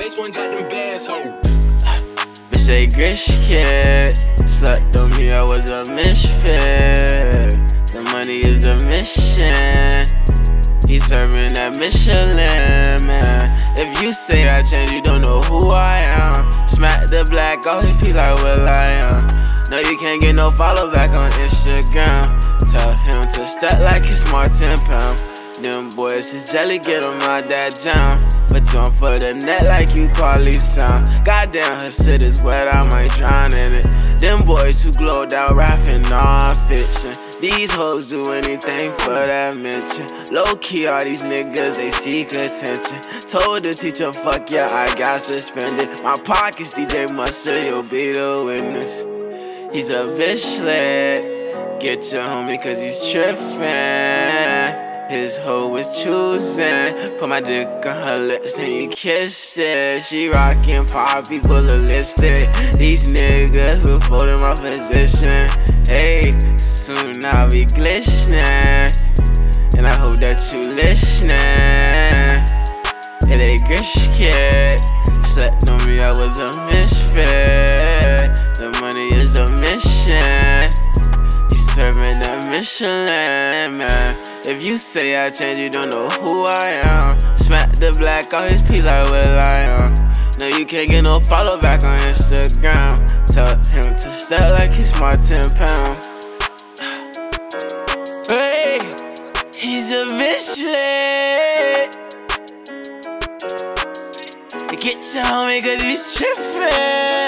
next one got them bass ho. Bitch, a Grits kid. Slept on me, I was a misfit. The money is the mission. He's serving that Michelin, man. If you say I changed, you don't know who I am. Smack the black off piece like Will I am. No, you can't get no follow back on Instagram. Tell him to step like he's Martin Pound. Them boys is jelly, get on my that jam. But on for the net like you Carly sound. Goddamn, her shit is wet, I might drown in it. Them boys who glowed out rapping non-fiction. These hoes do anything for that mention. Low key, all these niggas, they seek attention. Told the teacher, fuck yeah, I got suspended. My pockets, DJ Mustard, you'll be the witness. He's a bitch sled. Get your homie, cause he's trippin'. His hoe was choosing. Put my dick on her lips and you kissed it. She rockin' poppy, bullistic. These niggas will fold in my position. Hey, soon I'll be glistening. And I hope that you listening. It ain't Grits kid. Slept on me, I was a misfit. The money Michelin, man. If you say I changed, you don't know who I am. Smack the black on his piece like Will I am. No, you can't get no follow back on Instagram. Tell him to step like he's my 10 pound. Hey, he's a bitch Get your homie cause he's trippin'.